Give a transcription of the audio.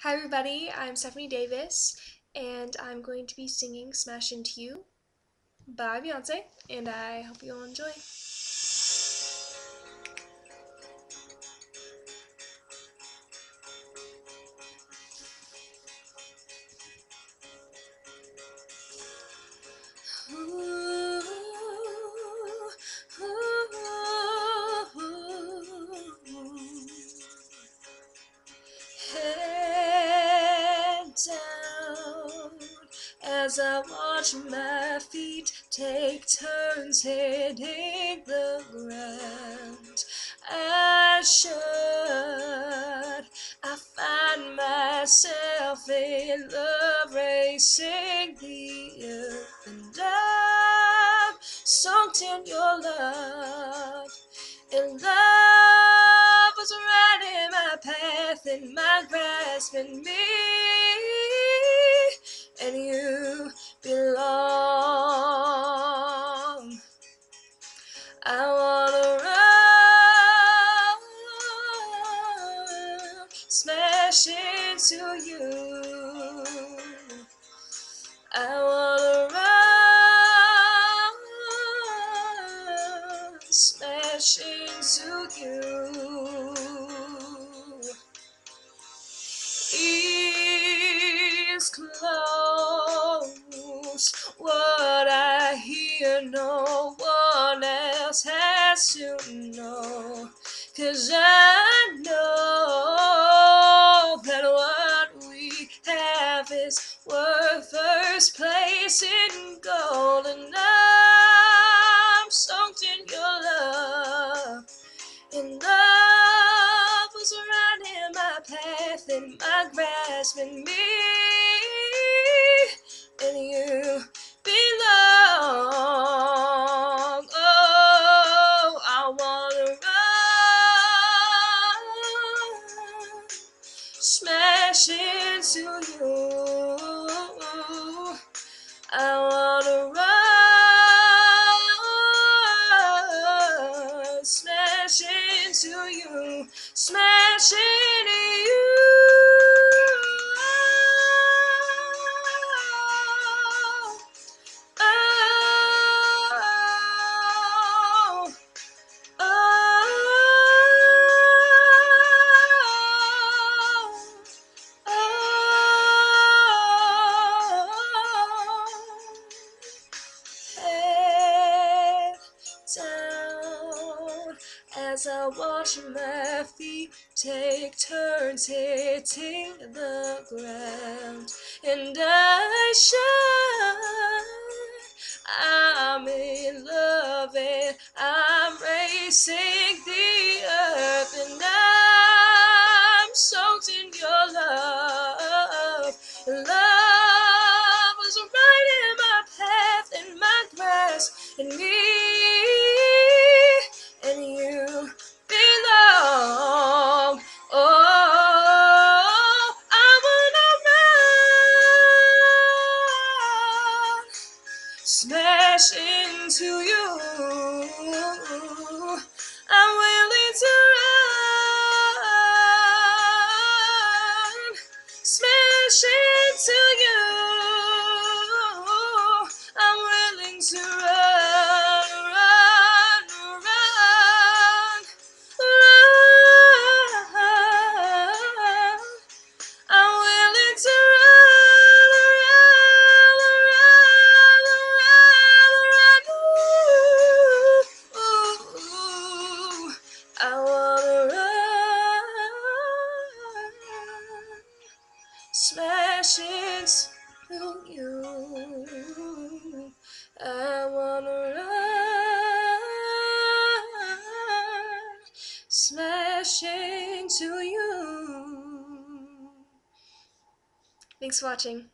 Hi everybody, I'm Stephanie Davis, and I'm going to be singing Smash Into You by Beyonce, and I hope you all enjoy. As I watch my feet take turns hitting the ground. I should, I find myself in love racing the earth, and I'm soaked in your love. And love was right in my path, in my grasp, in me I wanna run, smash into you. I wanna run, smash into you. Ease close. What I hear, no to know. Cause I know that what we have is worth first place in gold. And I'm soaked in your love. And love was right in my path, in my grasp, in me. Into you. I wanna run, smash into you, smash into you. As I watch my feet take turns hitting the ground, and I shine. I'm in love and I'm racing the earth, and I'm soaked in your love. Love was right in my path, in my grasp, in me, smash into you. I'm willing to run, into you. Thanks for watching.